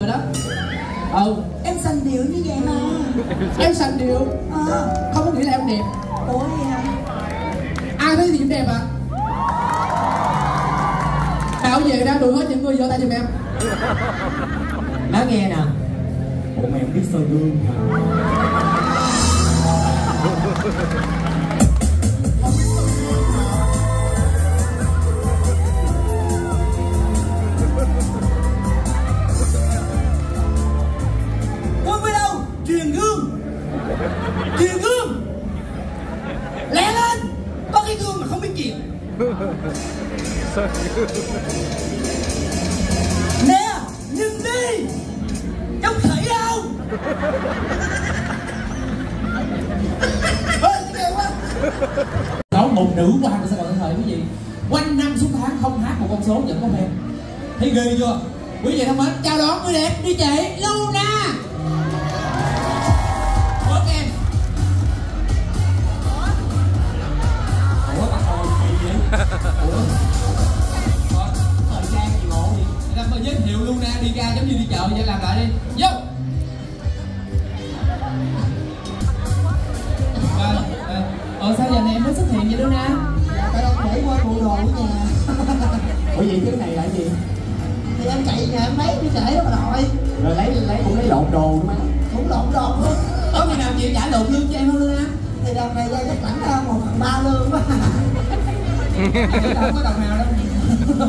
rồi đó. Ừ Em xanh điệu như vậy mà. em xanh điệu Ờ. Không có nghĩa là em đẹp. Ủa vậy hả? ai thấy thì em đẹp à? Bảo vệ ra đuổi hết những người vô tay giùm em. Nói nghe nè. Bộ mày không biết soi gương hả Nè, Nhìn đi. Trông thấy không? Ôi đẹp quá. Có một nữ hoàng của sài thời quý vị quanh năm suốt tháng không hát một con số vẫn có fan thấy ghê chưa? Quý vị thân mến, chào đón người đẹp đi chị Luna. Mới xuất hiện vậy Luna? Dạ tao đang để qua bộ đồ của nhà. Ủa vậy cái này là gì? Thì em chạy nhà em lấy đi trễ đó bà nội. Rồi lấy lấy cũng lấy lộn đồ đúng không Cũng lộn đột luôn Có khi nào chịu trả lộn lương cho em không Luna? Thì đợt này ra chắc lãnh ra một phần ba lương quá. Đâu có đồng nào đâu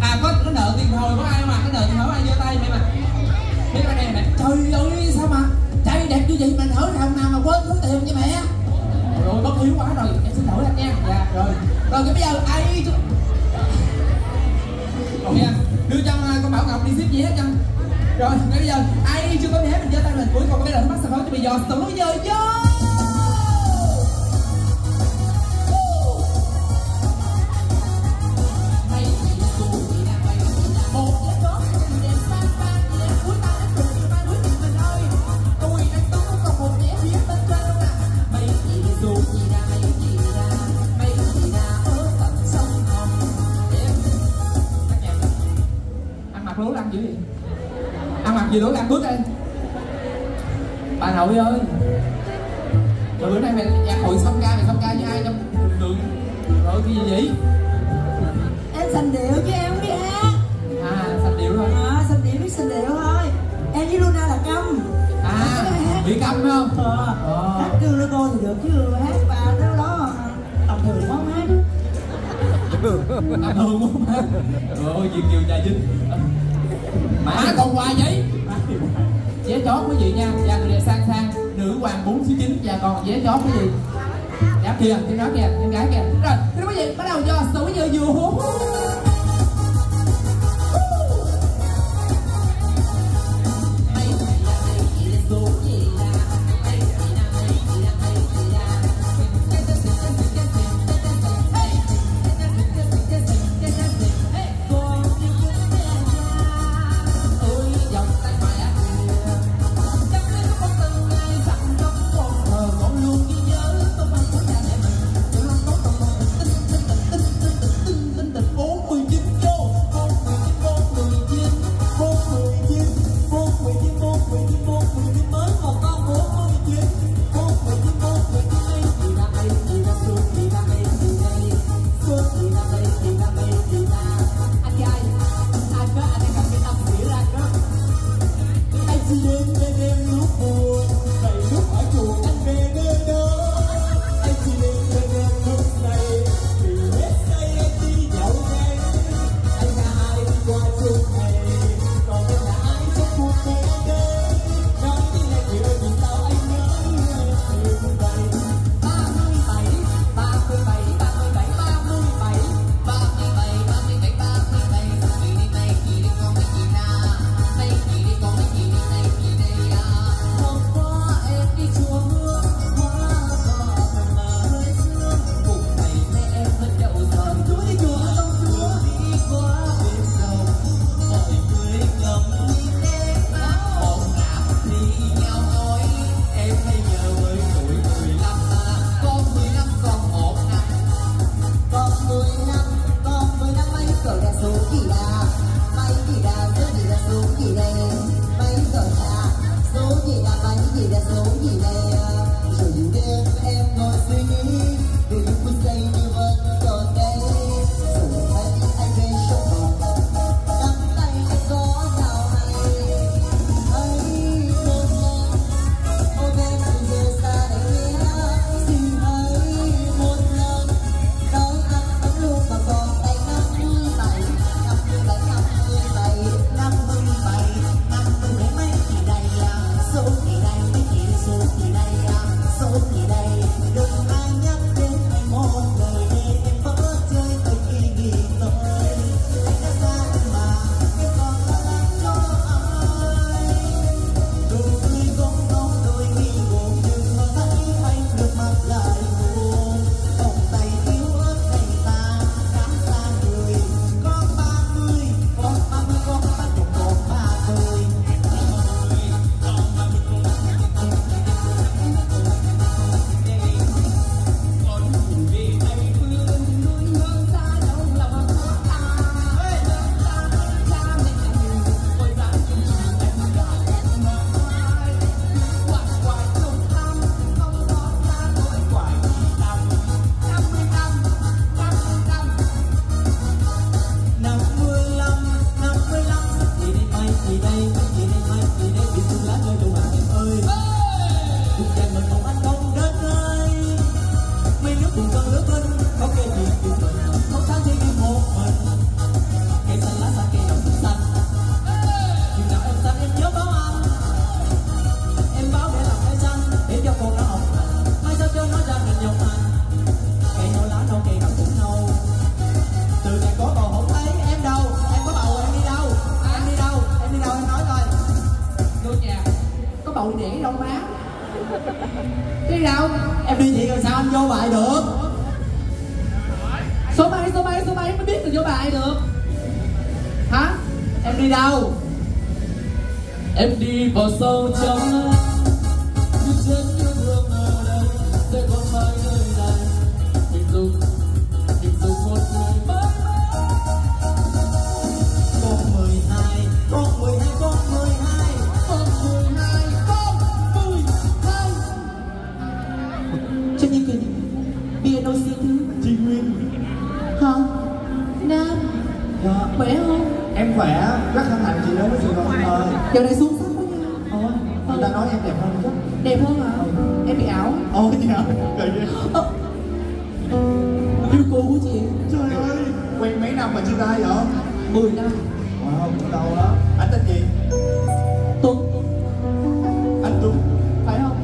À có có nợ tiền hồi có ai mà? Cái nợ tiền hồi ai giơ tay mày mà? Biết cái này mẹ Trời ơi sao mà Trai đẹp như vậy mà nở thằng nào mà quên số tiền cho mẹ rồi bất hiếu quá rồi. Em xin lỗi anh nha. Dạ rồi. Rồi, cái bây giờ ai cho Còn nha. Đưa cho à, con Bảo Ngọc đi ship vé cho. Rồi ngay bây giờ ai chưa có vé, mình giơ tay lên. Cuối còn bây giờ bắt sờ cho bây giờ từ giờ vô vậy Ăn mặc gì lố lăng bước đây Bà nội ơi. Rồi bữa nay mày nhạc hội xong ca mày xong ca với ai trong đường? Rồi cái gì vậy? Em xanh điệu chứ em không biết hát. À sạch điệu thôi. À, xanh điệu biết xanh điệu thôi. Em với Luna là câm. À bị câm phải không? Ờ, Ờ. hát kêu logo thì được chứ hát và đó đó tầm thường quá không hát À thường không má. Trời ơi chuyện nhiều trà dinh mã còn quà giấy Vé chót quý vị nha. Và người đẹp sang sang. Nữ hoàng 4 số 9 Và còn vé chót quý vị. Dạ kìa, tiếng nói kìa, em gái kìa. Rồi, thưa quý vị, bắt đầu cho số giờ vừa hú. Đi em đi đâu? Em đi vào sâu trong giờ này xuống sắc quá nha. Người ta nói em đẹp hơn chút đẹp hơn hả? Em bị ảo. Cười ghê. Ơ, yêu cô của chị. Trời ơi. Quen mấy năm mà chia tay vậy? 10 năm. Wow cũng lâu đó anh tên gì? Tuấn. Anh Tuấn. Phải không?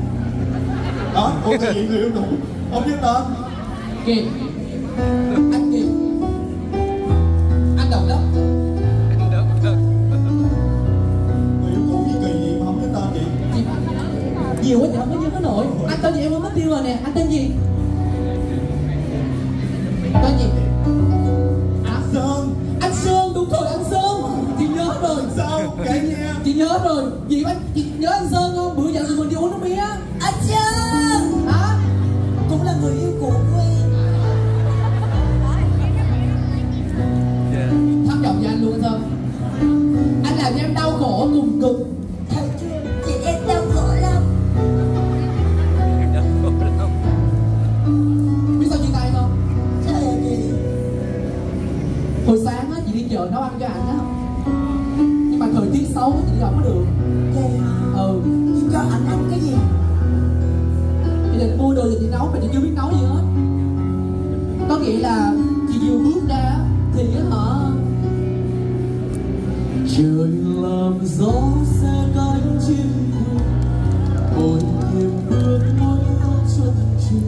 Đó ủa gì người yêu cũ. Không biết tên? Kiệt mất tiêu rồi nè. Anh tên gì? Hồi sáng á chị đi chợ nấu ăn cho anh á. Nhưng mà thời tiết xấu á, chị đi đâu có được. Vậy hả? ừ. Chị cho anh ăn cái gì? chị định mua đồ gì chị nấu mà chị chưa biết nấu gì hết. Có nghĩa là chị vừa bước ra á, thì á hả? Trời làm gió xe cánh chim ôi thêm bước môi chân chim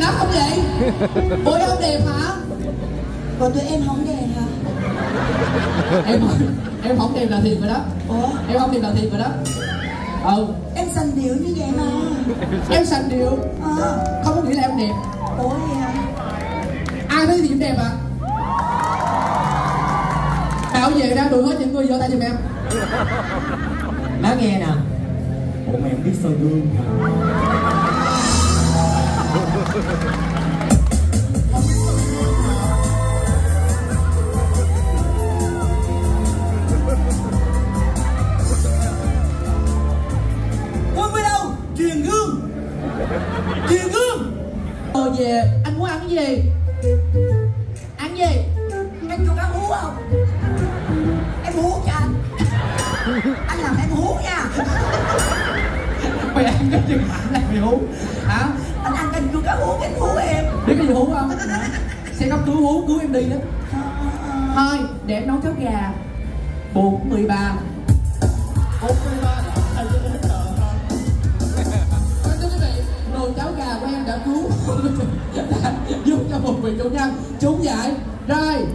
nó không vậy? Bộ em đẹp hả? Còn tụi em không đẹp hả? em em không đẹp là thiệt rồi đó. Ủa? em không đẹp là thiệt rồi đó. Ừ. Em xanh điệu như vậy mà. Em xanh điệu. Ờ. Không có nghĩa là em đẹp. Ủa vậy hả? ai thấy thì em đẹp à? Bảo vệ ra đuổi hết những người vô tay giùm em. Nói nghe nè. Bộ mày không biết soi gương hả? Quân bên đâu? Truyền gương Truyền gương Ờ về, anh muốn ăn gì? Ăn gì? Anh còn ăn hú không? Em hú cho anh Anh làm em hú nha Mày ăn cái chừng ảnh này mày hú Hả? Anh ăn chua cá hú, cái hú em. Biết cái gì hú không? Xe cấp cứu hú cứu em đi đó. Thôi để em nấu cháo gà. Bốn mười ba. Bốn mươi ba nồi cháo gà của em đã cứu. Giúp cho một vị chủ nhân. Trúng giải. Rồi